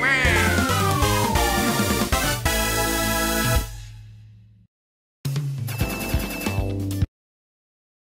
away.